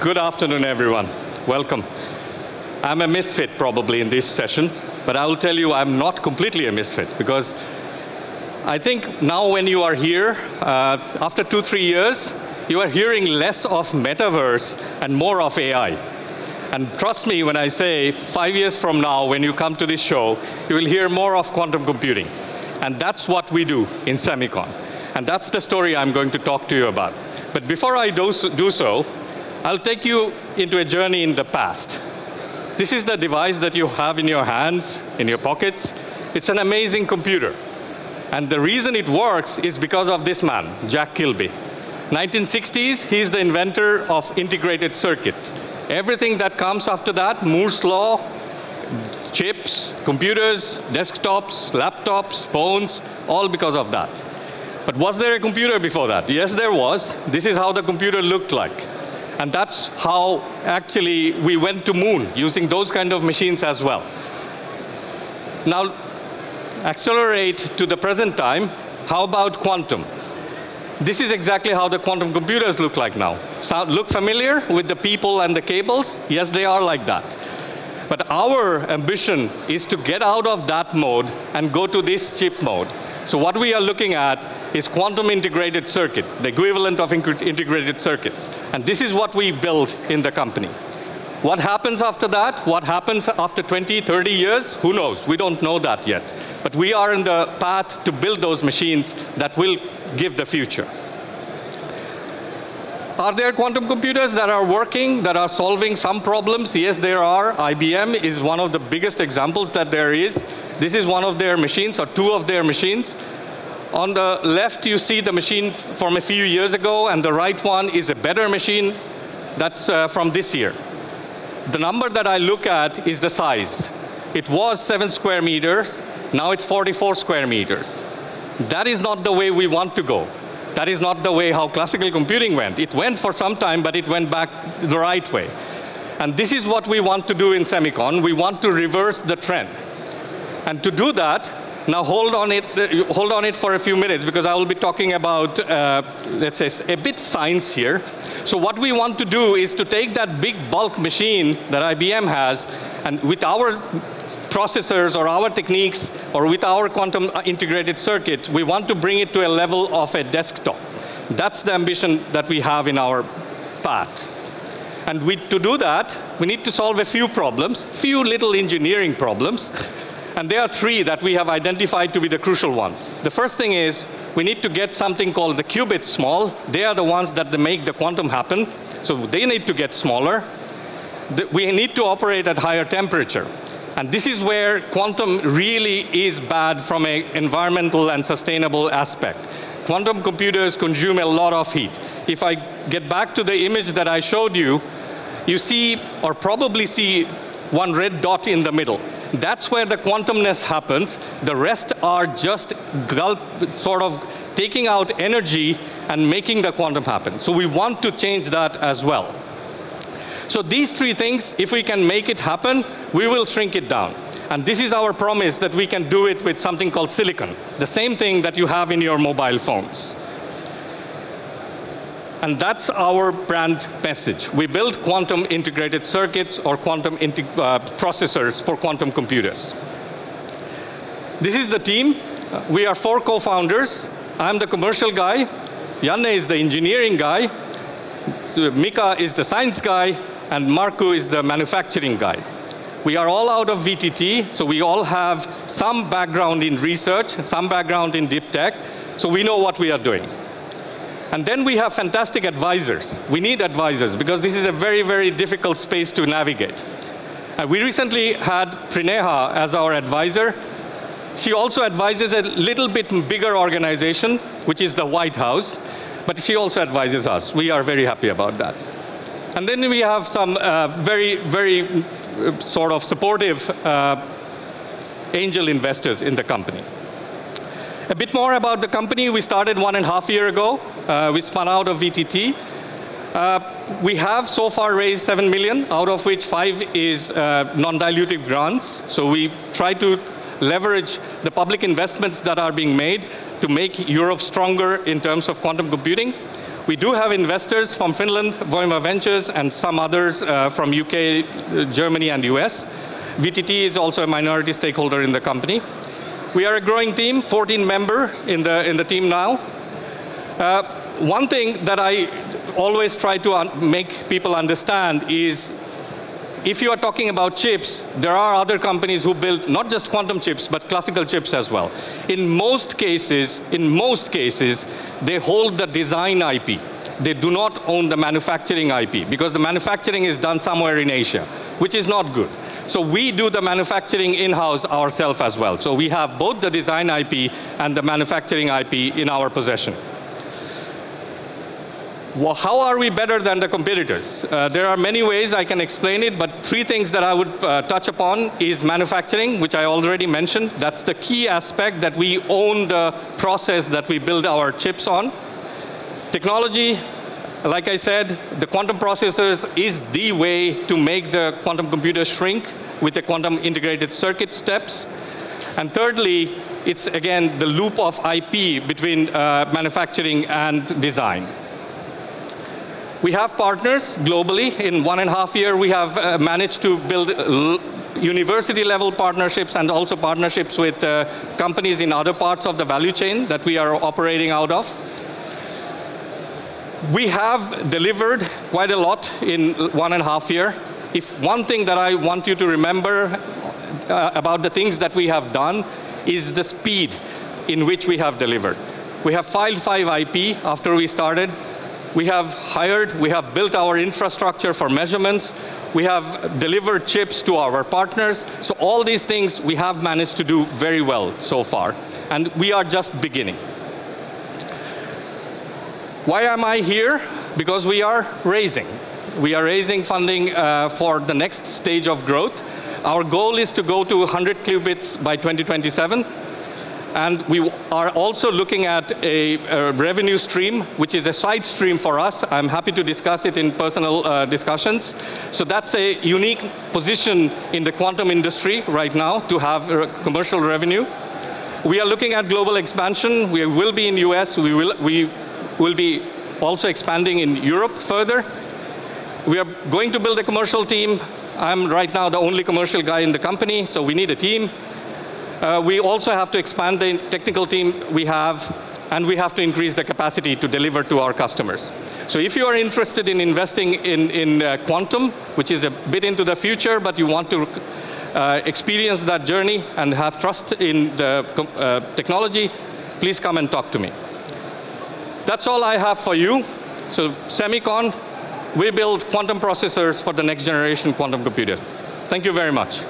Good afternoon, everyone. Welcome. I'm a misfit probably in this session, but I will tell you I'm not completely a misfit because I think now when you are here, uh, after two, three years, you are hearing less of metaverse and more of AI. And trust me when I say five years from now, when you come to this show, you will hear more of quantum computing. And that's what we do in SemiQon. And that's the story I'm going to talk to you about. But before I do so, I'll take you into a journey in the past. This is the device that you have in your hands, in your pockets. It's an amazing computer. And the reason it works is because of this man, Jack Kilby. 1960s, he's the inventor of integrated circuit. Everything that comes after that, Moore's law, chips, computers, desktops, laptops, phones, all because of that. But was there a computer before that? Yes, there was. This is how the computer looked like. And that's how actually we went to moon, using those kind of machines as well. Now, accelerate to the present time, how about quantum? This is exactly how the quantum computers look like now. Sound, look familiar with the people and the cables? Yes, they are like that. But our ambition is to get out of that mode and go to this chip mode. So what we are looking at is quantum integrated circuit, the equivalent of integrated circuits. And this is what we build in the company. What happens after that? What happens after 20, 30 years? Who knows? We don't know that yet. But we are in the path to build those machines that will give the future. Are there quantum computers that are working, that are solving some problems? Yes, there are. IBM is one of the biggest examples that there is. This is one of their machines, or two of their machines. On the left, you see the machine from a few years ago, and the right one is a better machine that's uh, from this year. The number that I look at is the size. It was seven square meters, now it's 44 square meters. That is not the way we want to go. That is not the way how classical computing went. It went for some time, but it went back the right way. And this is what we want to do in SemiQon. We want to reverse the trend. And to do that, now hold on it, uh, hold on it for a few minutes because I will be talking about, uh, let's say, a bit science here. So what we want to do is to take that big bulk machine that IBM has, and with our processors or our techniques or with our quantum uh, integrated circuit, we want to bring it to a level of a desktop. That's the ambition that we have in our path. And we, to do that, we need to solve a few problems, few little engineering problems. And there are three that we have identified to be the crucial ones. The first thing is we need to get something called the qubits small. They are the ones that make the quantum happen. So they need to get smaller. We need to operate at higher temperature. And this is where quantum really is bad from an environmental and sustainable aspect. Quantum computers consume a lot of heat. If I get back to the image that I showed you, you see, or probably see, one red dot in the middle. That's where the quantumness happens. The rest are just gulp, sort of taking out energy and making the quantum happen. So we want to change that as well. So these three things, if we can make it happen, we will shrink it down. And this is our promise that we can do it with something called silicon, the same thing that you have in your mobile phones. And that's our brand message. We build quantum integrated circuits or quantum uh, processors for quantum computers. This is the team. We are four co-founders. I'm the commercial guy. Janne is the engineering guy. Mika is the science guy. And Markku is the manufacturing guy. We are all out of VTT, so we all have some background in research, some background in deep tech, so we know what we are doing. And then we have fantastic advisors. We need advisors because this is a very, very difficult space to navigate. And we recently had Prineha as our advisor. She also advises a little bit bigger organization, which is the White House, but she also advises us. We are very happy about that. And then we have some uh, very, very uh, sort of supportive uh, angel investors in the company. A bit more about the company. We started one and a half year ago. Uh, we spun out of VTT. Uh, we have so far raised 7 million, out of which 5 is uh, non-dilutive grants. So we try to leverage the public investments that are being made to make Europe stronger in terms of quantum computing. We do have investors from Finland, Voima Ventures, and some others uh, from UK, Germany, and US. VTT is also a minority stakeholder in the company. We are a growing team, 14 member in the, in the team now. Uh, one thing that I always try to make people understand is if you are talking about chips, there are other companies who build not just quantum chips, but classical chips as well. In most cases, in most cases, they hold the design IP. They do not own the manufacturing IP because the manufacturing is done somewhere in Asia, which is not good. So we do the manufacturing in-house ourselves as well. So we have both the design IP and the manufacturing IP in our possession well, how are we better than the competitors? Uh, there are many ways I can explain it, but three things that I would uh, touch upon is manufacturing, which I already mentioned. That's the key aspect that we own the process that we build our chips on. Technology, like I said, the quantum processors is the way to make the quantum computer shrink with the quantum integrated circuit steps. And thirdly, it's again the loop of IP between uh, manufacturing and design. We have partners globally. In one and a half year, we have uh, managed to build university level partnerships and also partnerships with uh, companies in other parts of the value chain that we are operating out of. We have delivered quite a lot in one and a half year. If one thing that I want you to remember uh, about the things that we have done is the speed in which we have delivered. We have filed 5 IP after we started. We have hired, we have built our infrastructure for measurements. We have delivered chips to our partners. So all these things we have managed to do very well so far. And we are just beginning. Why am I here? Because we are raising. We are raising funding uh, for the next stage of growth. Our goal is to go to 100 qubits by 2027. And we are also looking at a, a, revenue stream, which is a side stream for us. I'm happy to discuss it in personal uh, discussions. So that's a unique position in the quantum industry right now to have commercial revenue. We are looking at global expansion. We will be in US. We will, we will be also expanding in Europe further. We are going to build a commercial team. I'm right now the only commercial guy in the company, so we need a team. Uh, we also have to expand the technical team we have, and we have to increase the capacity to deliver to our customers. So if you are interested in investing in, in uh, quantum, which is a bit into the future, but you want to uh, experience that journey and have trust in the uh, technology, please come and talk to me. That's all I have for you. So SemiQon, we build quantum processors for the next generation quantum computers. Thank you very much.